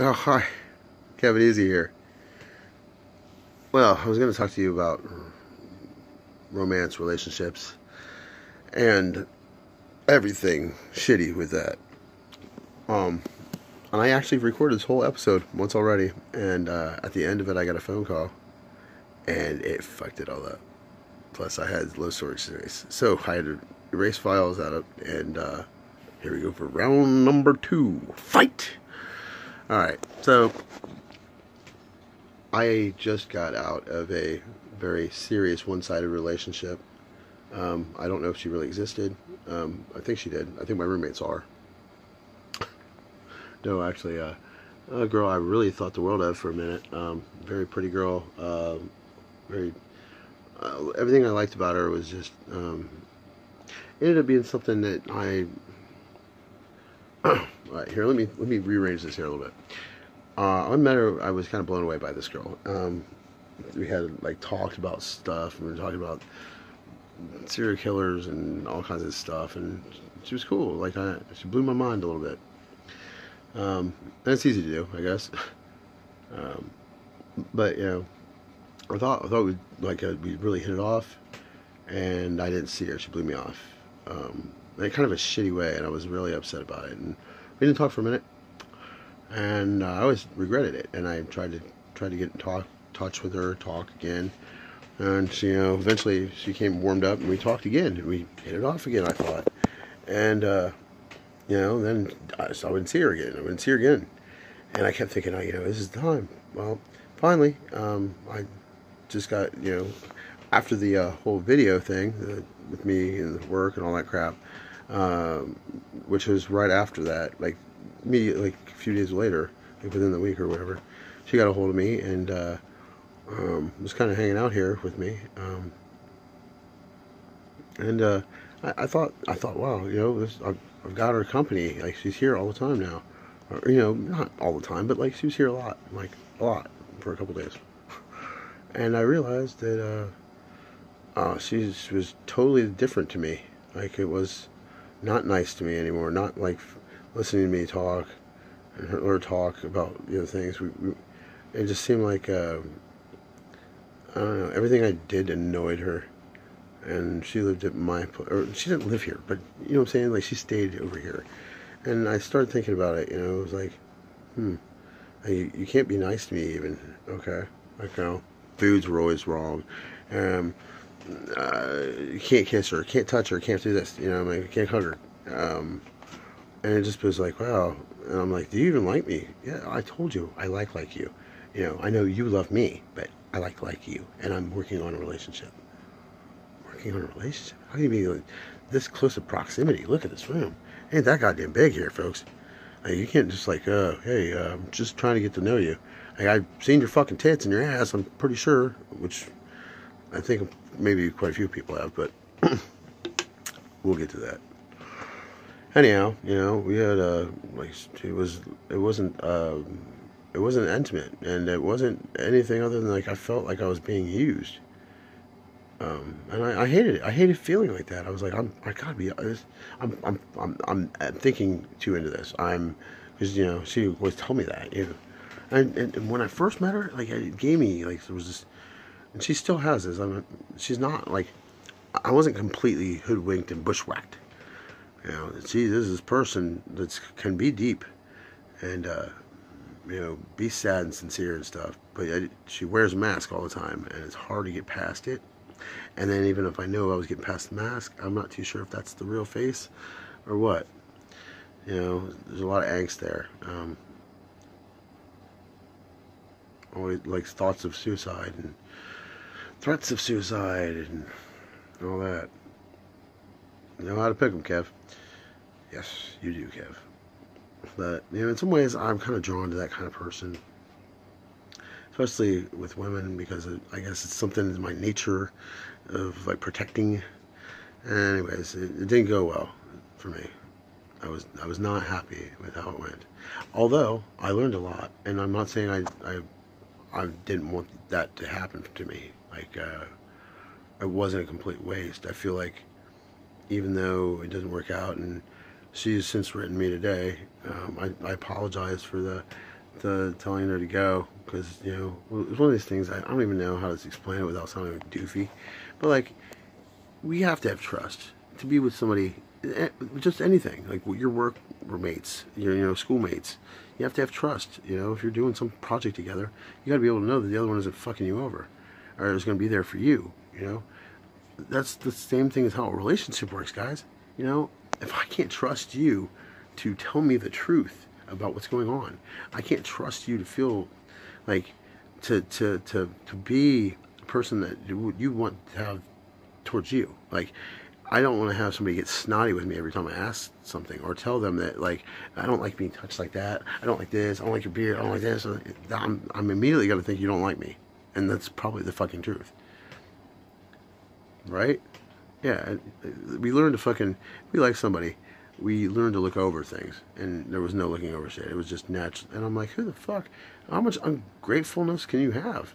Oh, hi. Kevin Easy here. Well, I was going to talk to you about romance, relationships, and everything shitty with that. Um, and I actually recorded this whole episode once already, and uh, at the end of it, I got a phone call, and it fucked it all up. Plus, I had low storage space, so I had to erase files out of, and uh, here we go for round number two. Fight! Alright, so I just got out of a very serious one-sided relationship. Um, I don't know if she really existed. Um, I think she did. I think my roommates are. no, actually, uh, a girl I really thought the world of for a minute. Um, very pretty girl. Uh, very. Uh, everything I liked about her was just. Um, ended up being something that I Right, here, let me let me rearrange this here a little bit. Uh, I met her. I was kind of blown away by this girl. Um, we had like talked about stuff. And we were talking about serial killers and all kinds of stuff, and she was cool. Like I, she blew my mind a little bit. Um, it's easy to do, I guess. Um, but you know, I thought I thought we like uh, we really hit it off, and I didn't see her. She blew me off. Um, in kind of a shitty way, and I was really upset about it. And we didn't talk for a minute, and uh, I always regretted it. And I tried to tried to get in talk touch with her, talk again, and she, you know, eventually she came warmed up, and we talked again. And we hit it off again. I thought, and uh, you know, then I, so I wouldn't see her again. I wouldn't see her again, and I kept thinking, oh, you know, this is the time. Well, finally, um, I just got, you know, after the uh, whole video thing with me and work and all that crap, um, which was right after that, like immediately, like a few days later, like within the week or whatever. She got a hold of me and uh, um, was kind of hanging out here with me. Um, and uh, I, I, thought, I thought, wow, you know, this, I've, I've, got her company. Like she's here all the time now. Or, you know, not all the time, but like she was here a lot, like a lot for a couple days. And I realized that uh, uh, she was totally different to me. Like it was not nice to me anymore. Not like listening to me talk or talk about you know things. We, we it just seemed like uh, I don't know. Everything I did annoyed her, and she lived at my place. or she didn't live here, but you know what I'm saying. Like she stayed over here, and I started thinking about it. You know, it was like, hmm, you, you can't be nice to me even. Okay, like you know, foods were always wrong. Um, uh, you can't kiss her, can't touch her, can't do this, you know, I'm mean, can't hug her. Um, and it just was like, wow. And I'm like, do you even like me? Yeah, I told you, I like like you. You know, I know you love me, but I like like you, and I'm working on a relationship. Working on a relationship? How can you be like, this close of proximity? Look at this room. Ain't that goddamn big here, folks. Like, you can't just like, uh, hey, uh, I'm just trying to get to know you. Like, I've seen your fucking tits and your ass, I'm pretty sure, which I think maybe quite a few people have, but we'll get to that. Anyhow, you know, we had a uh, like it was it wasn't uh, it wasn't intimate, and it wasn't anything other than like I felt like I was being used. Um, and I, I, hated it. I hated feeling like that. I was like, I'm, I gotta be. I'm, I'm, I'm, I'm thinking too into this. I'm, because you know, she always told me that. You know, and, and, and when I first met her, like it gave me like there was this and she still has this. I mean, she's not like I wasn't completely hoodwinked and bushwhacked. You know, she this is person that can be deep, and uh, you know, be sad and sincere and stuff. But I, she wears a mask all the time, and it's hard to get past it. And then even if I know I was getting past the mask, I'm not too sure if that's the real face or what. You know, there's a lot of angst there. Um, always like thoughts of suicide and threats of suicide and all that. You know how to pick them, Kev. Yes, you do, Kev. But, you know, in some ways, I'm kind of drawn to that kind of person. Especially with women, because it, I guess it's something in my nature of, like, protecting. Anyways, it, it didn't go well for me. I was I was not happy with how it went. Although, I learned a lot. And I'm not saying I, I, I didn't want that to happen to me like uh, it wasn't a complete waste. I feel like even though it doesn't work out, and she's since written me today, um, I, I, apologize for the to telling her to go because you know it's one of these things I, I don't even know how to explain it without sounding doofy, but like we have to have trust to be with somebody, eh, just anything like your work roommates, your you know schoolmates. You have to have trust. You know, if you're doing some project together, you got to be able to know that the other one isn't fucking you over, or is going to be there for you. You know, that's the same thing as how a relationship works, guys. You know, if I can't trust you to tell me the truth about what's going on, I can't trust you to feel like to to to to be a person that you want to have towards you. Like I don't want to have somebody get snotty with me every time I ask something or tell them that like I don't like being touched like that. I don't like this. I don't like your beard. I don't like this. I'm I'm immediately gonna think you don't like me, and that's probably the fucking truth. Right? Yeah. Uh, we learned to fucking we like somebody. We learned to look over things, and there was no looking over shit. It was just natural. And I'm like, who the fuck? How much ungratefulness can you have?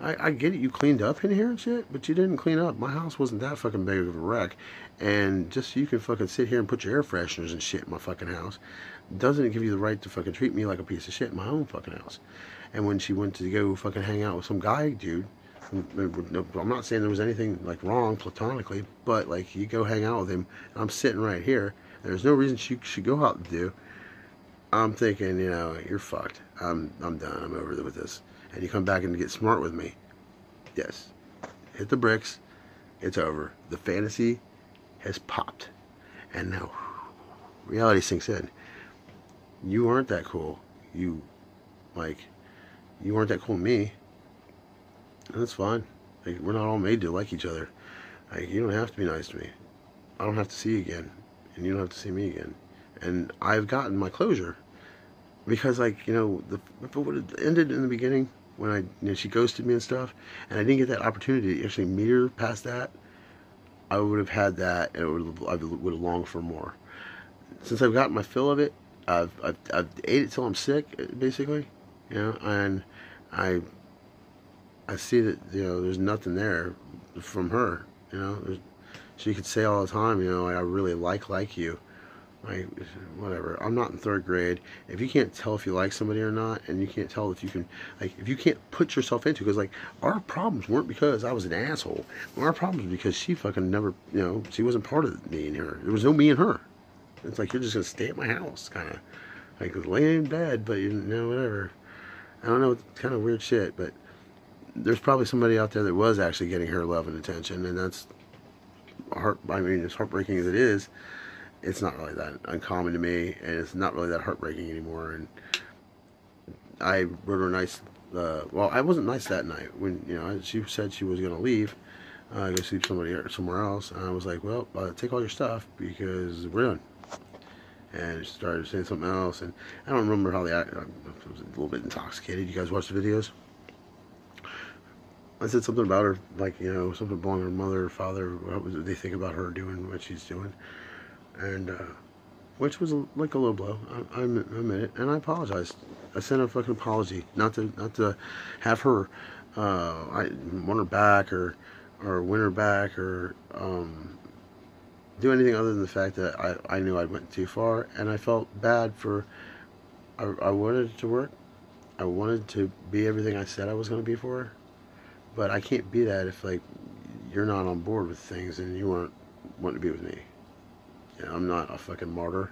I, I get it, you cleaned up in here and shit, but you didn't clean up. My house wasn't that fucking big of a wreck. And just so you can fucking sit here and put your air fresheners and shit in my fucking house, doesn't give you the right to fucking treat me like a piece of shit in my own fucking house. And when she went to go fucking hang out with some guy dude, I'm not saying there was anything like wrong platonically, but like you go hang out with him, I'm sitting right here. There's no reason she should go out and do. I'm thinking, you know, you're fucked. I'm I'm done. I'm over with this and you come back and get smart with me, yes, hit the bricks, it's over. The fantasy has popped. And now reality sinks in. You aren't that cool. You, like, you weren't that cool to me. And that's fine. Like, we're not all made to like each other. Like, you don't have to be nice to me. I don't have to see you again. And you don't have to see me again. And I've gotten my closure. Because, like, you know, the, if it would have ended in the beginning, when I, you know, she ghosted me and stuff, and I didn't get that opportunity to actually meet her past that, I would have had that, and would have, I would have longed for more. Since I've gotten my fill of it, I've, I've, I've ate it till I'm sick, basically, you know, and I, I see that, you know, there's nothing there from her, you know, she could say all the time, you know, I really like, like you, like whatever. I'm not in third grade. If you can't tell if you like somebody or not and you can't tell if you can like if you can't put yourself into because like our problems weren't because i was an asshole. Our problems because she fucking never you know she wasn't part of me and her. There was no me and her. It's like you're just gonna stay at my house kind of like lay in bed but you know whatever i don't know it's kind of weird shit but there's probably somebody out there that was actually getting her love and attention and that's heart i mean as heartbreaking as it is it's not really that uncommon to me, and it's not really that heartbreaking anymore. And I wrote her a nice. Uh, well, I wasn't nice that night when you know she said she was going to leave, uh, go sleep somebody somewhere else. And I was like, well, uh, take all your stuff because we're done. And she started saying something else, and I don't remember how they. I was a little bit intoxicated. You guys watch the videos? I said something about her, like you know, something about her mother or father. What was they think about her doing what she's doing? and uh, which was a, like a low blow. I, I, admit it, and I apologized. I sent a fucking apology, not to not to have her, uh, I want her back or or win her back or um, do anything other than the fact that I, I knew I went too far and I felt bad for. I, I wanted to work. I wanted to be everything I said I was going to be for her, but I can't be that if like you're not on board with things and you weren't wanting to be with me. I'm not a fucking martyr.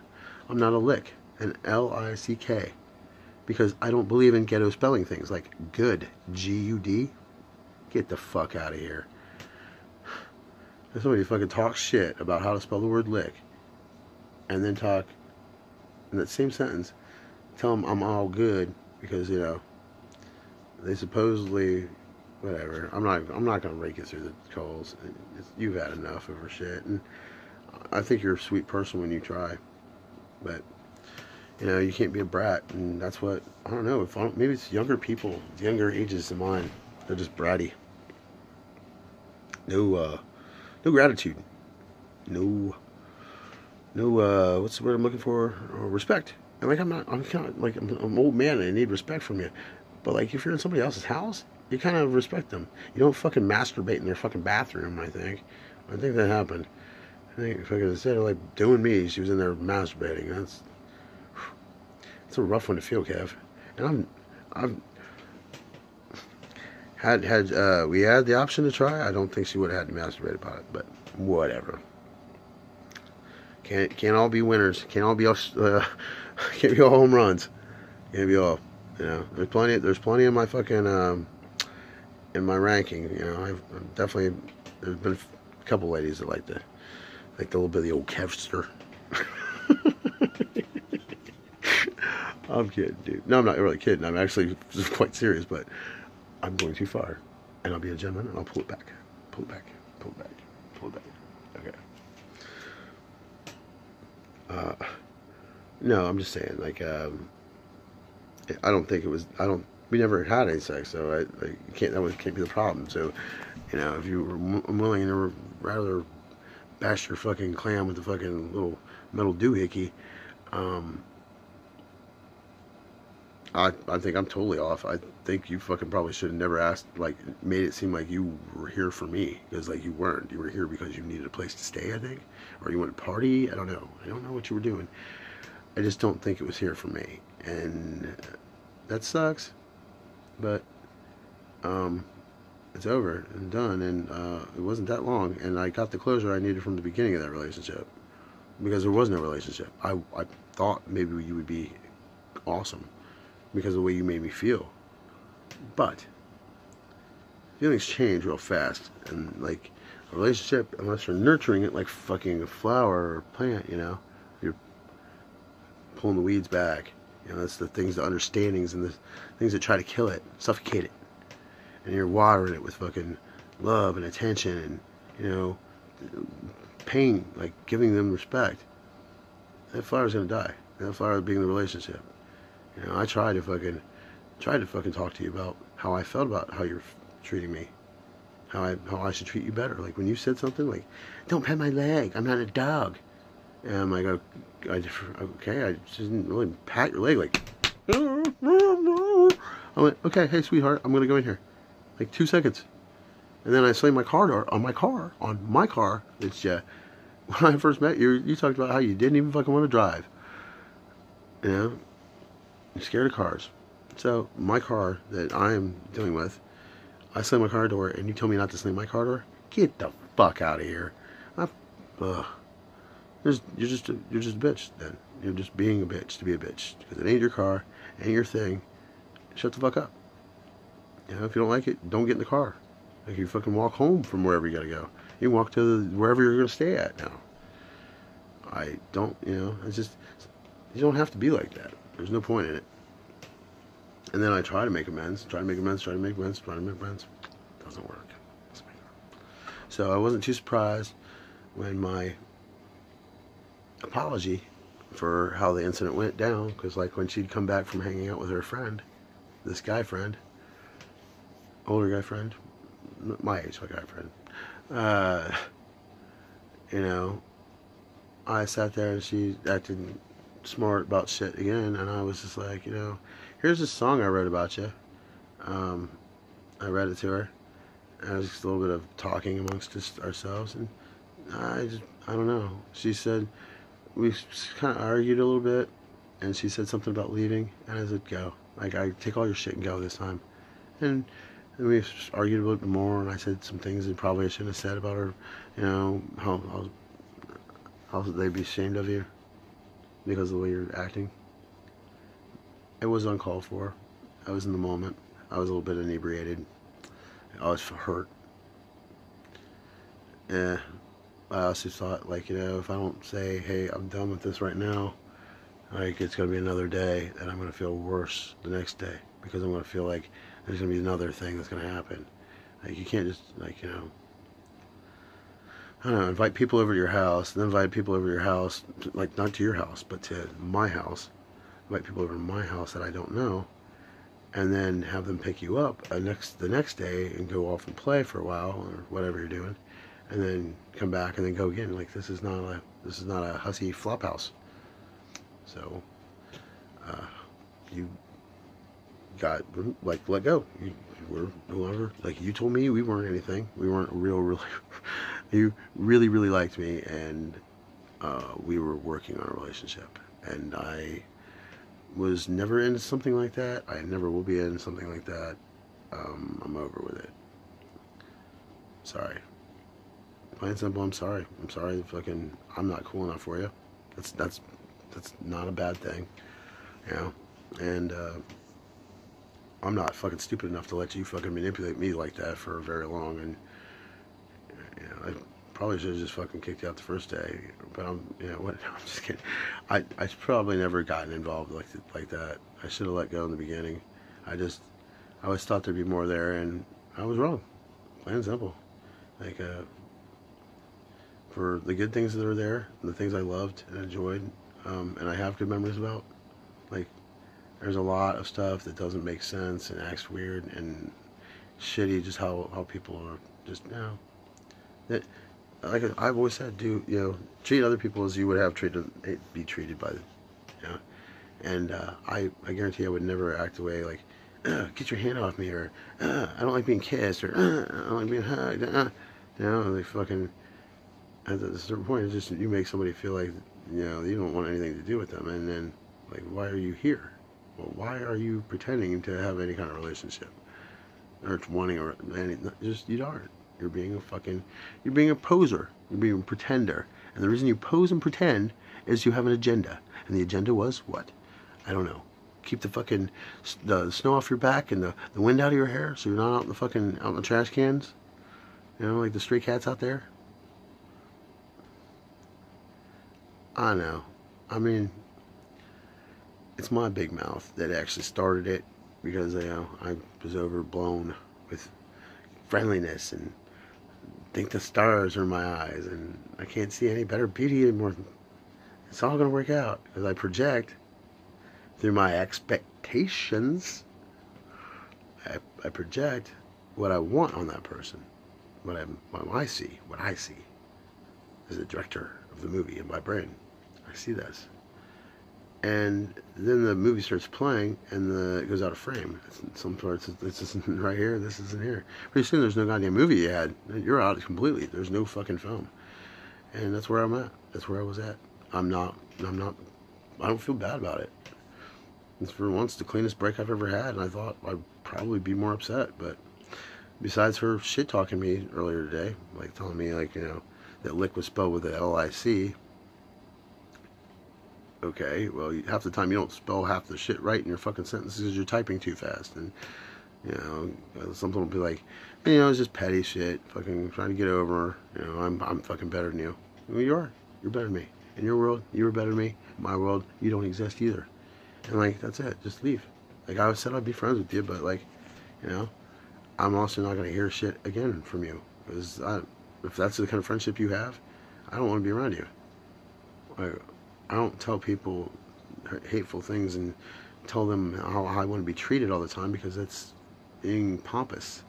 I'm not a lick. An L-I-C-K. Because I don't believe in ghetto spelling things like good. G-U-D. Get the fuck out of here. Somebody fucking talks shit about how to spell the word lick and then talk in that same sentence, tell them I'm all good because, you know, they supposedly whatever. I'm not. I'm not gonna rake it through the coals. you've had enough of her shit, and I think you're a sweet person when you try, but you know you can't be a brat, and that's what I don't know. If I don't, maybe it's younger people, younger ages than mine, they're just bratty. No, uh, no gratitude, no, no. Uh, what's the word I'm looking for? Uh, respect. And like I'm not, I'm kind of like I'm, I'm an old man and I need respect from you. But like if you're in somebody else's house, you kind of respect them. You don't fucking masturbate in their fucking bathroom. I think. I think that happened. I think fucking instead of like doing me, she was in there masturbating. That's it's a rough one to feel, Kev. and I'm, I've had had uh, we had the option to try. I don't think she would have had to masturbate about it, but whatever. Can't can't all be winners. Can't all be all, uh, can't be all home runs. Can't be all. You know, there's plenty. There's plenty in my fucking um, in my ranking. You know, I've, I've definitely there's been a couple ladies that like the like the little bit of the old Kevster. I'm kidding, dude. No, I'm not really kidding. I'm actually quite serious, but I'm going too far. And I'll be a gentleman and I'll pull it back. Pull it back. Pull it back. Pull it back. Okay. Uh, no, I'm just saying, like, um, I don't think it was, I don't, we never had any sex, so I, I can't, that was, can't be the problem. So, you know, if you were willing to rather bash your fucking clam with the fucking little metal doohickey, um, I, I think I'm totally off. I think you fucking probably should have never asked, like, made it seem like you were here for me. Because, like, you weren't. You were here because you needed a place to stay, I think. Or you wanted to party. I don't know. I don't know what you were doing. I just don't think it was here for me. And that sucks. But, um, it's over and done. And uh, it wasn't that long. And I got the closure I needed from the beginning of that relationship. Because there was no relationship. I, I thought maybe you would be awesome because of the way you made me feel. But feelings change real fast, and like a relationship, unless you're nurturing it like fucking a flower or plant, you know, you're pulling the weeds back. You know, that's the things, the understandings, and the things that try to kill it, suffocate it, and you're watering it with fucking love and attention, and you know, pain, like giving them respect. That flower's gonna die. That flower being the relationship. You know, I tried to fucking, tried to fucking talk to you about how I felt about how you're treating me, how I how I should treat you better. Like when you said something like, "Don't pet my leg. I'm not a dog," and I'm like, "Okay, I just didn't really pat your leg." Like, I went, "Okay, hey, sweetheart, I'm gonna go in here." Like two seconds, and then I slammed my car door on my car on my car. It's uh, when I first met you, you talked about how you didn't even fucking want to drive. You know, I'm scared of cars. So my car that I am dealing with, I slam my car door, and you tell me not to slam my car door. Get the fuck out of here. I, ugh. You're just a, you're just a bitch. Then you're just being a bitch to be a bitch because it ain't your car, ain't your thing. Shut the fuck up. You know, if you don't like it, don't get in the car. Like you fucking walk home from wherever you gotta go. You walk to the, wherever you're gonna stay at now. I don't, you know, it's just you don't have to be like that. There's no point in it. And then I try to make amends, try to make amends, try to make amends, try to make amends. Doesn't work. So I wasn't too surprised when my apology for how the incident went down, because like when she'd come back from hanging out with her friend, this guy friend, older guy friend, my age, my guy friend, uh, you know, I sat there and she acted smart about shit again, and I was just like, you know, here's a song I wrote about you. Um, I read it to her. And it was just a little bit of talking amongst just ourselves, and I just, I don't know. She said, we kind of argued a little bit, and she said something about leaving, and I said, go. Like, I take all your shit and go this time. And, and we argued a little bit more, and I said some things that probably I shouldn't have said about her, you know, how, how, how they'd be ashamed of you because of the way you're acting. It was uncalled for. I was in the moment. I was a little bit inebriated. I was hurt. Yeah. I also thought, like, you know, if I don't say, hey, I'm done with this right now, like, it's going to be another day, and I'm going to feel worse the next day because I'm going to feel like there's going to be another thing that's going to happen. Like, you can't just, like, you know, I don't know, invite people over to your house, then invite people over to your house, like not to your house, but to my house. Invite people over to my house that I don't know, and then have them pick you up next the next day and go off and play for a while or whatever you're doing, and then come back and then go again. Like this is not a this is not a hussy flop house. So, uh, you got like let go. You were longer like you told me we weren't anything. We weren't real, really. you really, really liked me, and uh, we were working on a relationship. And I was never into something like that. I never will be in something like that. Um, I'm over with it. Sorry. Plain simple, I'm sorry. I'm sorry fucking I'm not cool enough for you. That's that's that's not a bad thing. You know? And uh, I'm not fucking stupid enough to let you fucking manipulate me like that for very long and you know, probably should have just fucking kicked you out the first day. But I'm, you know, what? I'm just kidding. I I probably never gotten involved like like that. I should have let go in the beginning. I just I always thought there'd be more there, and I was wrong. Plain and simple. Like uh, for the good things that are there, the things I loved and enjoyed, um, and I have good memories about. Like there's a lot of stuff that doesn't make sense and acts weird and shitty. Just how how people are just you know that like I've always said, do you know treat other people as you would have treated be treated by, know, and uh, I I guarantee I would never act the way like, get your hand off me or I don't like being kissed or I don't like being hugged, uh, you know, like fucking. At a certain point, it's just you make somebody feel like you know you don't want anything to do with them, and then like why are you here? Well, why are you pretending to have any kind of relationship or wanting or any? Just you aren't. You're being a fucking, you're being a poser. You're being a pretender. And the reason you pose and pretend is you have an agenda. And the agenda was what? I don't know. Keep the fucking the snow off your back and the, the wind out of your hair so you're not out in the fucking out in the trash cans. You know, like the stray cats out there. I know. I mean, it's my big mouth that actually started it because you know I was overblown with friendliness and think the stars are in my eyes and I can't see any better beauty anymore. It's all going to work out because I project through my expectations. I, I project what I want on that person, what I, what I see, what I see as the director of the movie in my brain. I see this and then the movie starts playing and the, it goes out of frame. Some parts, this isn't right here, this isn't here. Pretty soon there's no goddamn movie you had. You're out completely. There's no fucking film. And that's where I'm at. That's where I was at. I'm not, I'm not, I don't feel bad about it. It's for once the cleanest break I've ever had, and I thought I'd probably be more upset, but besides her shit talking me earlier today, like telling me like, you know, that lick was spelled with a L-I-C, okay, well, half the time you don't spell half the shit right in your fucking sentences because you're typing too fast. And, you know, uh, something will be like, you know, it's just petty shit, fucking trying to get over, you know, I'm, I'm fucking better than you. Well, you are. You're better than me. In your world, you were better than me. In my world, you don't exist either. And, like, that's it. Just leave. Like, I said I'd be friends with you, but, like, you know, I'm also not going to hear shit again from you. Because if that's the kind of friendship you have, I don't want to be around you. Like, I don't tell people hateful things and tell them how I want to be treated all the time because that's being pompous.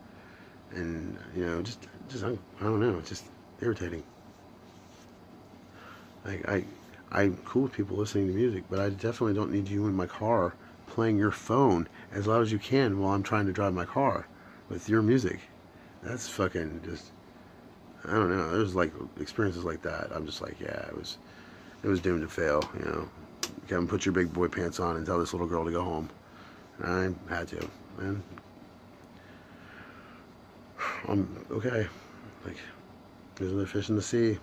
And you know just just I, don't know just irritating. Like I I'm cool with people listening to music but I definitely don't need you in my car playing your phone as loud as you can while I'm trying to drive my car with your music. That's fucking just I don't know there's like experiences like that. I'm just like yeah it was it was doomed to fail, you know. Kevin, put your big boy pants on and tell this little girl to go home. And I had to. I'm okay. Like, there's another fish in the sea.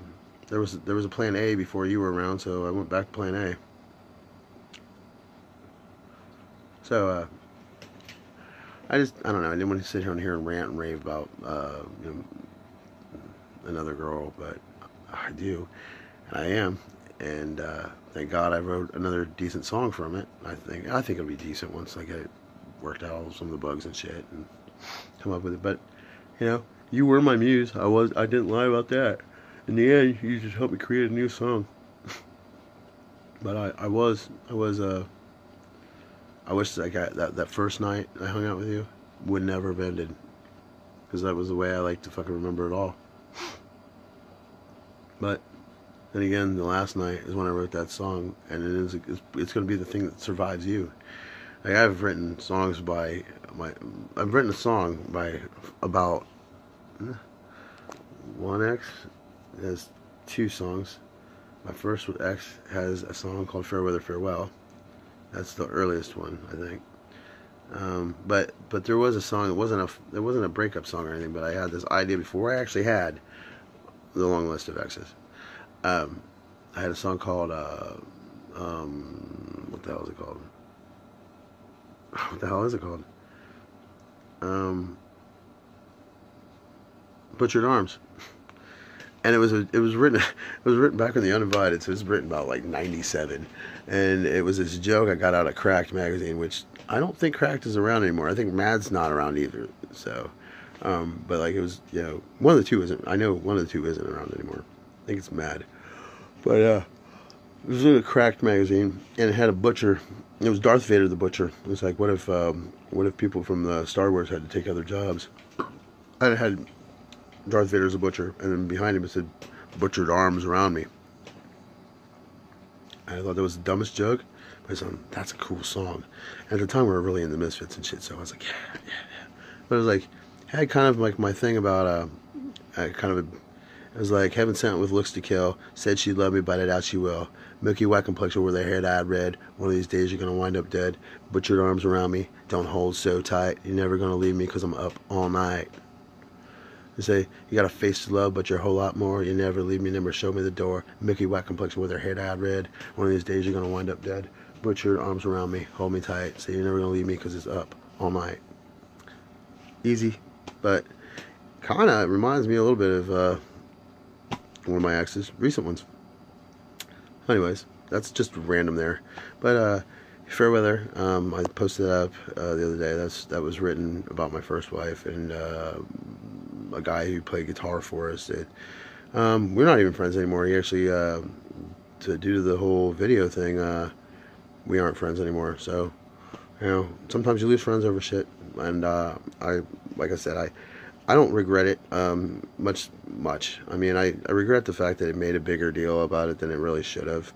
There was there was a plan A before you were around, so I went back to plan A. So, uh, I just, I don't know, I didn't want to sit here and hear and rant and rave about, uh, you know, another girl, but I do, and I am, and uh, thank God I wrote another decent song from it. I think I think it'll be decent once I get it worked out all some of the bugs and shit and come up with it. But you know, you were my muse. I was I didn't lie about that. In the end, you just helped me create a new song. but I, I was I was uh I wish I got that that first night I hung out with you would never have ended because that was the way I like to fucking remember it all. But then again, the last night is when I wrote that song, and it is it's, it's going to be the thing that survives you. Like I've written songs by my I've written a song by about one X has two songs. My first with X has a song called Fairweather Farewell, That's the earliest one, I think. Um, but but there was a song. It wasn't a it wasn't a breakup song or anything. But I had this idea before I actually had the long list of exes. Um, I had a song called uh, um, what the hell is it called? What the hell is it called? Um, Butchered Arms. And it was a, it was written it was written back in the Uninvited, so it was written about like '97, and it was this joke I got out of Cracked magazine, which I don't think Cracked is around anymore. I think Mad's not around either. So, um, but like it was, you know, one of the two isn't. I know one of the two isn't around anymore. Think it's Mad. But uh, it was in a Cracked magazine, and it had a butcher. It was Darth Vader the butcher. It was like, what if, um, what if people from the Star Wars had to take other jobs? And it had Darth Vader as a butcher, and then behind him it said, "Butchered arms around me." And I thought that was the dumbest joke. But I said, that's a cool song. And at the time, we were really in the Misfits and shit, so I was like, yeah, yeah, yeah. But it was like, had kind of like my thing about, uh, I kind of, a, it was like, heaven sent with looks to kill, said she'd love me, but I doubt she will. Milky white complexion with her hair dyed red. One of these days you're gonna wind up dead. Butchered arms around me. Don't hold so tight. You're never gonna leave me because I'm up all night. They say, you got a face to love, but you're a whole lot more. You never leave me, never show me the door. Milky white complexion with her hair dyed red. One of these days you're gonna wind up dead. Your arms around me, hold me tight. Say you're never gonna leave me because it's up all night. Easy, but kind of reminds me a little bit of uh, one of my exes, recent ones. Anyways, that's just random there. But uh, Fairweather, um, I posted up uh, the other day. That's that was written about my first wife and uh, a guy who played guitar for us. That um, we're not even friends anymore. He actually, uh, to due to the whole video thing, uh, we aren't friends anymore. So, you know, sometimes you lose friends over shit. And uh, I, like I said, I, I don't regret it um, much. Much. I mean, I, I regret the fact that it made a bigger deal about it than it really should have.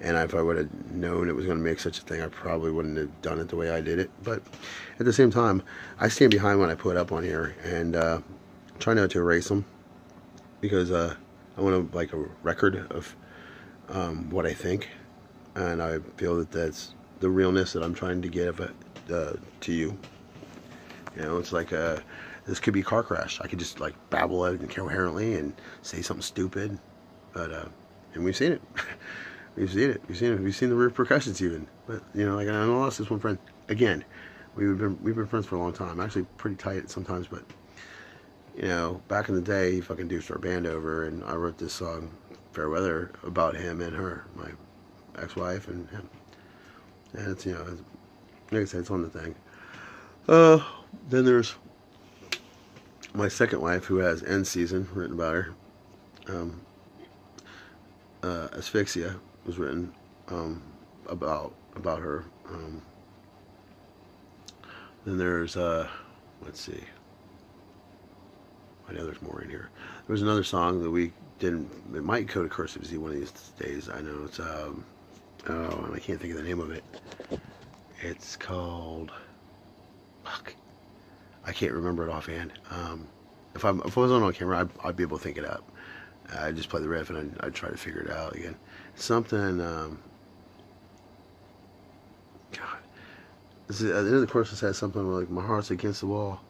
And if I would have known it was going to make such a thing, I probably wouldn't have done it the way I did it. But at the same time, I stand behind what I put up on here and uh, try not to erase them because uh, I want to like a record of um, what I think and I feel that that's the realness that I'm trying to give uh, to you. You know, it's like a this could be a car crash. I could just like babble out incoherently and say something stupid, but uh, and we've seen it. we've seen it. We've seen it. We've seen the repercussions even. But you know, like I lost this one friend again. We've been we've been friends for a long time. Actually, pretty tight sometimes, but you know, back in the day, he fucking duped our band over, and I wrote this song, Fair Weather, about him and her, my ex-wife and him. And it's, you know, it's, like I said, it's on the thing. Uh, then there's my second wife who has End Season written about her. Um, uh, Asphyxia was written um, about about her. Um, then there's, uh, let's see. I know there's more in here. There was another song that we didn't, it might go to Cursive Z one of these days. I know it's, um, Oh, and I can't think of the name of it. It's called. I can't remember it offhand. Um, if, I'm, if I was on camera, I'd, I'd, be able to think it up. I'd just play the riff and I'd, I'd try to figure it out again. Something. Um, God. This is, at the end of the something like "My heart's against the wall."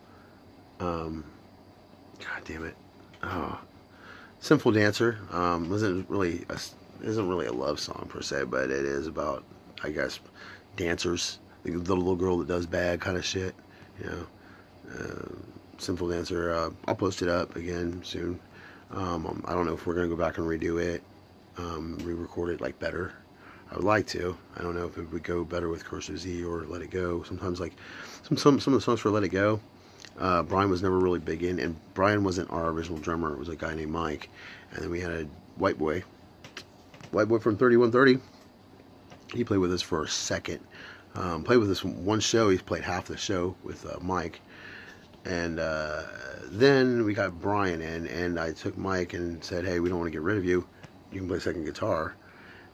Um, God damn it! Oh, "Sinful Dancer" um, wasn't really a isn't really a love song per se, but it is about, I guess, dancers. The little girl that does bad kind of shit, you know. Uh, Sinful Dancer. Uh, I'll post it up again soon. Um, um I don't know if we're gonna go back and redo it, um, re-record it like better. I would like to. I don't know if it would go better with Cursive Z or Let It Go. Sometimes like some some some of the songs for Let It Go, uh, Brian was never really big in, and Brian wasn't our original drummer. It was a guy named Mike, and then we had a white boy White Boy from 3130. He played with us for a second. Um, played with us one show. He played half the show with uh, Mike. And uh, then we got Brian in, and I took Mike and said, hey, we don't want to get rid of you. You can play second guitar.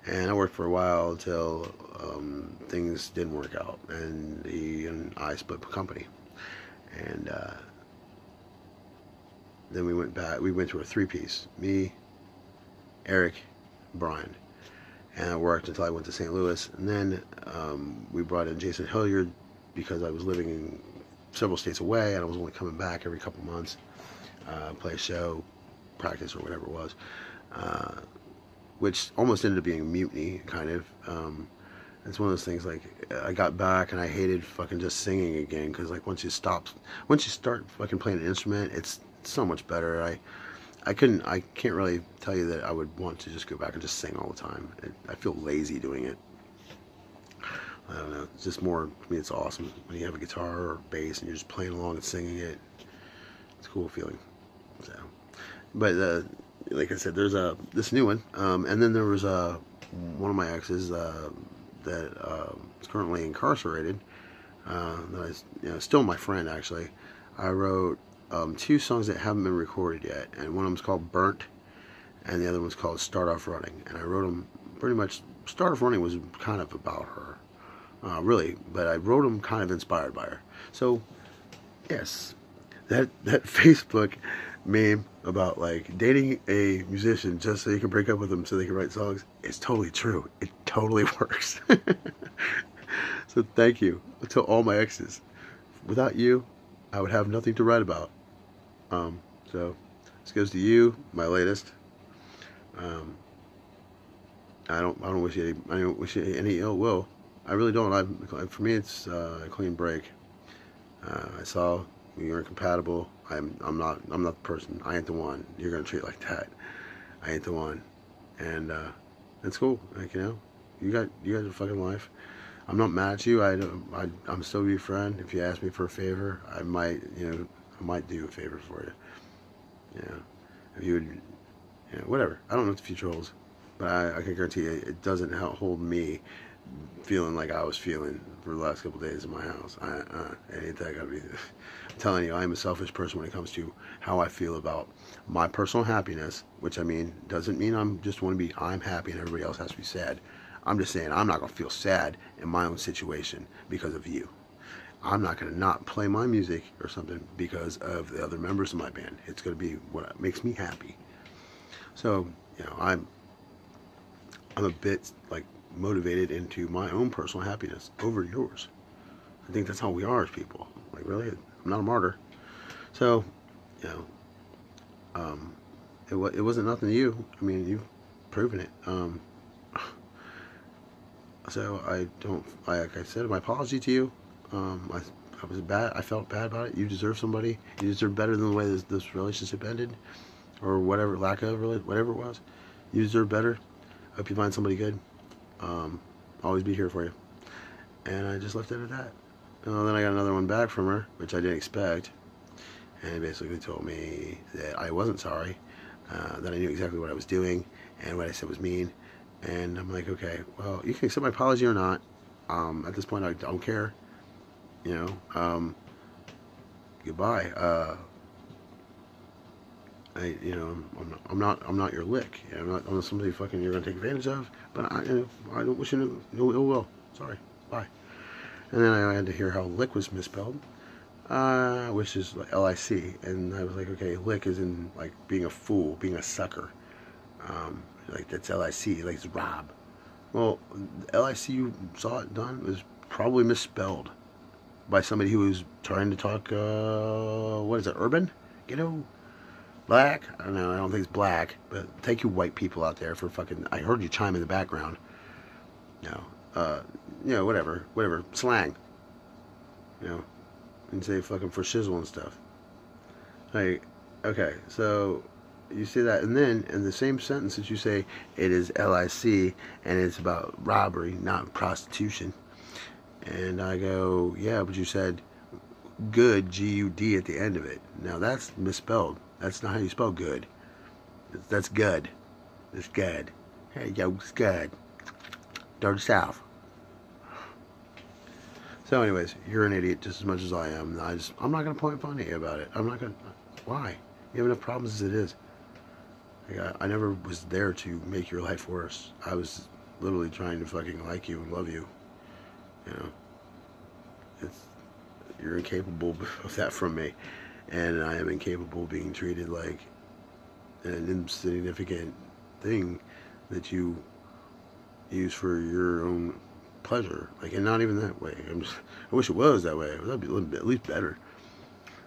And I worked for a while until um, things didn't work out. And he and I split the company. And uh, then we went back. We went to a three-piece. Me, Eric, Brian. and I worked until I went to St. Louis. And then um, we brought in Jason Hilliard because I was living in several states away and I was only coming back every couple months, uh, play a show, practice or whatever it was, uh, which almost ended up being mutiny, kind of. Um, it's one of those things like I got back and I hated fucking just singing again because like once you stop, once you start fucking playing an instrument, it's so much better. I I couldn't, I can't really tell you that I would want to just go back and just sing all the time. I feel lazy doing it. It's just more, I mean, it's awesome when you have a guitar or bass and you're just playing along and singing it. It's a cool feeling. So, but uh, like I said, there's a this new one, um, and then there was a one of my exes uh, that uh, is currently incarcerated. Uh, that is, you know, still my friend actually. I wrote um, two songs that haven't been recorded yet, and one of them's called Burnt, and the other one's called Start Off Running. And I wrote them pretty much. Start Off Running was kind of about her, uh, really, but I wrote them kind of inspired by her. So, yes, that that Facebook meme about like dating a musician just so you can break up with them so they can write songs is totally true. It totally works. so thank you to all my exes. Without you, I would have nothing to write about. Um, so this goes to you, my latest. Um, I don't I don't wish you any, I don't wish you any ill will. I really don't. I for me it's uh, a clean break. Uh, I saw we weren't compatible. I'm I'm not I'm not the person. I ain't the one. You're gonna treat like that. I ain't the one. And uh, it's cool. Like you know, you got you got a fucking life. I'm not mad at you. I, I I'm still your friend. If you ask me for a favor, I might you know I might do a favor for you. Yeah, if you would, know, whatever. I don't know what the future holds, but I, I can guarantee you it doesn't hold me feeling like I was feeling for the last couple days in my house. I, uh, ain't that gotta be. I'm telling you, I'm a selfish person when it comes to how I feel about my personal happiness. Which I mean doesn't mean I'm just want to be. I'm happy and everybody else has to be sad. I'm just saying I'm not gonna feel sad in my own situation because of you. I'm not to not play my music or something because of the other members of my band. It's to be what makes me happy. So, you know, I'm I'm a bit like motivated into my own personal happiness over yours. I think that's how we are as people. Like, really, I'm not a martyr. So, you know, um, it, it wasn't nothing to you. I mean, you've proven it. Um, so I don't, I, like I said, my apology to you. Um, I, I was bad. I felt bad about it. You deserve somebody. You deserve better than the way this, this relationship ended, or whatever lack of whatever it was. You deserve better. I hope you find somebody good. Um, always be here for you. And I just left it at that. And then I got another one back from her, which I didn't expect, and basically told me that I wasn't sorry, uh, that I knew exactly what I was doing, and what I said was mean. And I'm like, okay, well, you can accept my apology or not. Um, at this point, I don't care you know, um, goodbye. Uh, I, you know, I'm not, I'm not, I'm not your lick. I'm not, I'm not somebody fucking you're gonna take advantage of. But I, I don't wish you no ill will. Sorry. Bye. And then I had to hear how lick was misspelled, uh, which is L-I-C, and I was like, okay, lick is in like being a fool, being a sucker. Um, like that's L-I-C, like it's rob. Well, L-I-C you saw it done was probably misspelled by somebody who was trying to talk, uh, what is it, urban? You know, black? I don't know, I don't think it's black, but thank you white people out there for fucking, I heard you chime in the background. No, uh, you know, whatever, whatever, slang. You know, and say fucking for shizzle and stuff. Like, okay, so you say that, and then in the same sentence that you say it is LIC and it's about robbery, not prostitution and I go, yeah, but you said good, G-U-D at the end of it. Now that's misspelled. That's not how you spell good. That's good. It's good. Hey, yo, it's good. Dirty South. So anyways, you're an idiot just as much as I am. I just, I'm not going to point fun at you about it. I'm not going to, why? You have enough problems as it is. Like, I, I never was there to make your life worse. I was literally trying to fucking like you and love you. You know, it's you're incapable of that from me, and I am incapable of being treated like an insignificant thing that you use for your own pleasure. Like, and not even that way. I'm just, I wish it was that way. That'd be a little bit, at least better.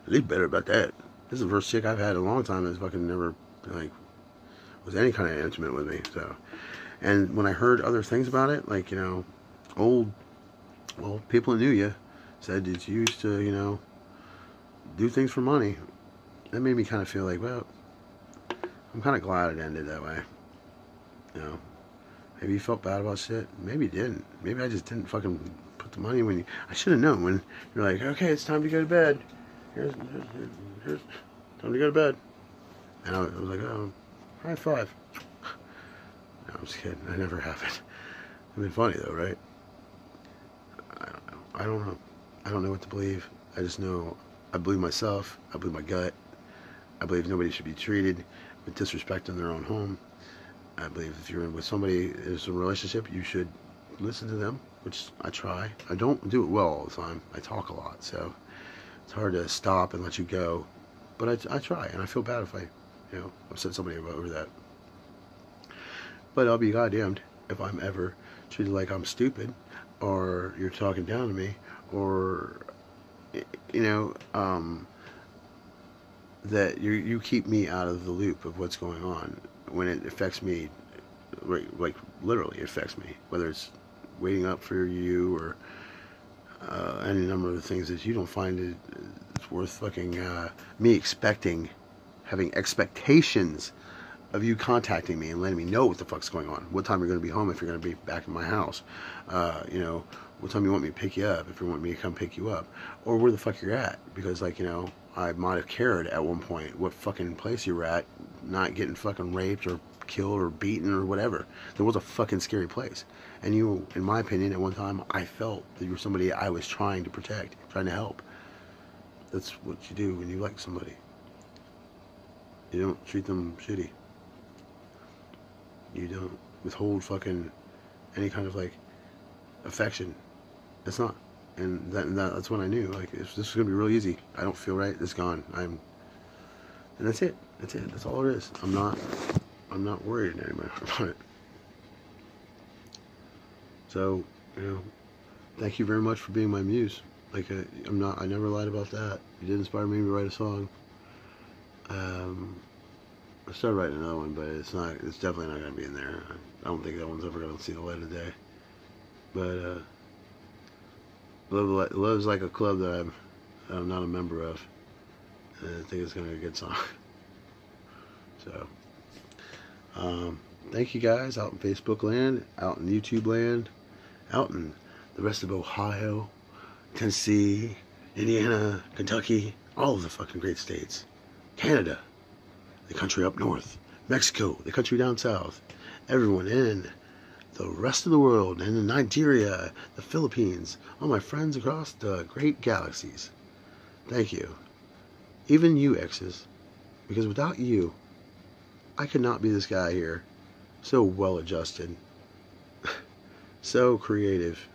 At least better about that. This is the first chick I've had in a long time that's fucking never, like, was any kind of intimate with me. So, and when I heard other things about it, like, you know, old, well, people who knew you said that you used to, you know, do things for money. That made me kind of feel like, well, I'm kind of glad it ended that way. You know, maybe you felt bad about shit. Maybe you didn't. Maybe I just didn't fucking put the money when you. I should have known when you're like, okay, it's time to go to bed. Here's, here's, here's time to go to bed. And I was like, oh, high five. No, I'm just kidding. I never have it. I mean, funny though, right? I don't know. I don't know. I don't know what to believe. I just know I believe myself. I believe my gut. I believe nobody should be treated with disrespect in their own home. I believe if you're with somebody is a relationship, you should listen to them, which I try. I don't do it well all the time. I talk a lot, so it's hard to stop and let you go. But I, I try, and I feel bad if I, you know, upset somebody over that. But I'll be goddamned if I'm ever treated like I'm stupid, or you're talking down to me, or you know, um, that you you keep me out of the loop of what's going on when it affects me, like literally affects me, whether it's waiting up for you or uh, any number of things that you don't find it it's worth fucking uh, me expecting, having expectations of you contacting me and letting me know what the fuck's going on. What time you're going to be home if you're going to be back in my house. Uh, you know, what time you want me to pick you up if you want me to come pick you up. Or where the fuck you're at. Because, like, you know, I might have cared at one point what fucking place you were at, not getting fucking raped or killed or beaten or whatever. There was a fucking scary place. And you, in my opinion, at one time, I felt that you were somebody I was trying to protect, trying to help. That's what you do when you like somebody. You don't treat them shitty. You don't withhold fucking any kind of like affection. It's not. And that, that that's when I knew like this is gonna be real easy. I don't feel right. It's gone. I'm. And that's it. That's it. That's all it is. I'm not. I'm not worried anymore about it. So, you know, thank you very much for being my muse. Like, I, I'm not, I never lied about that. You did inspire me to write a song. Um, I started writing another one, but it's not, it's definitely not going to be in there. I don't think that one's ever going to see the light of day. But, uh, Love, Love's like a club that I'm, I'm not a member of. And I think it's going to be a good song. So, um, thank you guys out in Facebook land, out in YouTube land, out in the rest of Ohio, Tennessee, Indiana, Kentucky, all of the fucking great states. Canada, the country up north. Mexico, the country down south. Everyone in the rest of the world, and in Nigeria, the Philippines, all my friends across the great galaxies. Thank you. Even you, exes, because without you, I could not be this guy here, so well adjusted, so creative.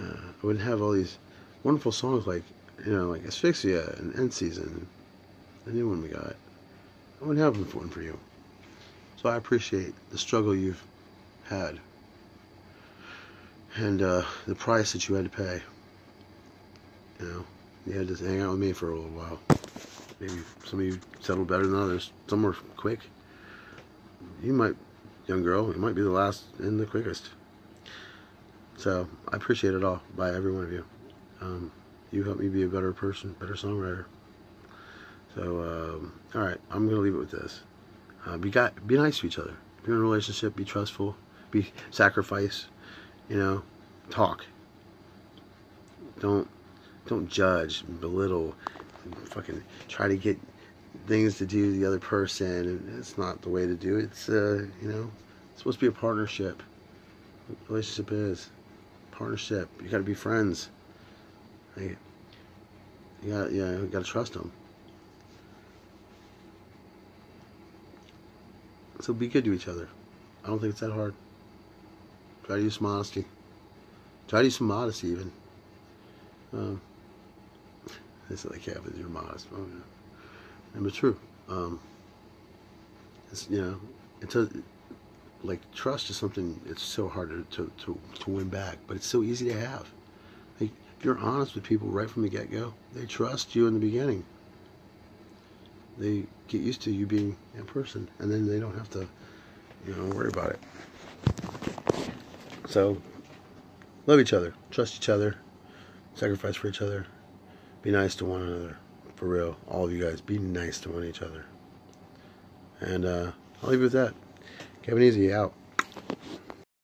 Uh, I wouldn't have all these wonderful songs like, you know, like Asphyxia and End Season, the new one we got. I wouldn't have one for you. So I appreciate the struggle you've had and uh, the price that you had to pay. You know, you had to hang out with me for a little while. Maybe some of you settled better than others. Some were quick. You might, young girl, you might be the last and the quickest. So I appreciate it all by every one of you. Um, you helped me be a better person, better songwriter. So, um, all right, I'm gonna leave it with this. Uh, be got, be nice to each other. Be in a relationship. Be trustful be sacrifice, you know, talk. Don't don't judge, belittle, fucking try to get things to do the other person, it's not the way to do it. It's uh, you know, it's supposed to be a partnership. Relationship is partnership. You got to be friends. you got yeah, you got to trust them. So be good to each other. I don't think it's that hard. Try to use some. Try to use some modesty even. Um, it's like, yeah, but you're modest. Oh, yeah. And it's true. Um, it's, you know, it's like trust is something it's so hard to, to, to, to win back, but it's so easy to have. Like, if you're honest with people right from the get-go, they trust you in the beginning. They get used to you being a person, and then they don't have to, you know, worry about it. So, love each other, trust each other, sacrifice for each other, be nice to one another. For real, all of you guys, be nice to one each other. And uh, I'll leave you with that. Kevin Easy out.